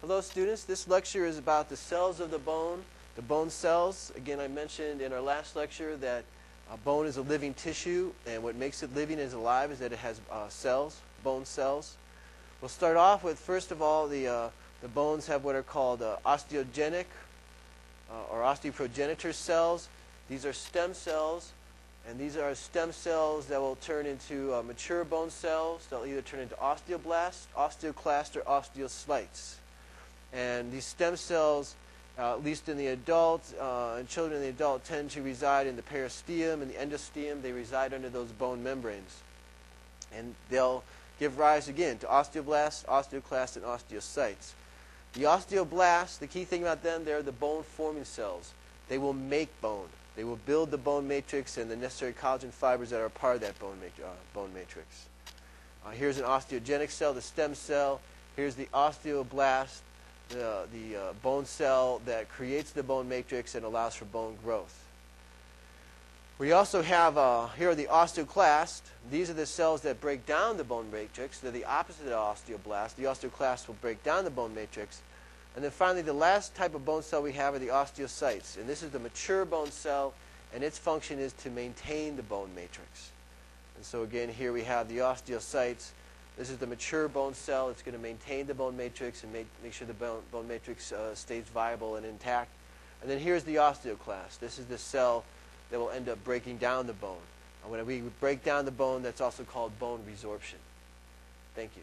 Hello students, this lecture is about the cells of the bone, the bone cells. Again, I mentioned in our last lecture that uh, bone is a living tissue and what makes it living and alive is that it has uh, cells, bone cells. We'll start off with, first of all, the, uh, the bones have what are called uh, osteogenic uh, or osteoprogenitor cells. These are stem cells and these are stem cells that will turn into mature bone cells. They'll either turn into osteoblasts, osteoclasts, or osteocytes. And these stem cells, uh, at least in the adult uh, and children in the adult, tend to reside in the periosteum and the endosteum. They reside under those bone membranes. And they'll give rise again to osteoblasts, osteoclasts, and osteocytes. The osteoblasts, the key thing about them, they're the bone forming cells. They will make bone. They will build the bone matrix and the necessary collagen fibers that are part of that bone, uh, bone matrix. Uh, here's an osteogenic cell, the stem cell. Here's the osteoblast, the, the uh, bone cell that creates the bone matrix and allows for bone growth. We also have, uh, here are the osteoclasts. These are the cells that break down the bone matrix. They're the opposite of osteoblast. The osteoclasts will break down the bone matrix. And then finally, the last type of bone cell we have are the osteocytes. And this is the mature bone cell, and its function is to maintain the bone matrix. And so again, here we have the osteocytes. This is the mature bone cell. It's going to maintain the bone matrix and make, make sure the bone, bone matrix uh, stays viable and intact. And then here's the osteoclast. This is the cell that will end up breaking down the bone. And when we break down the bone, that's also called bone resorption. Thank you.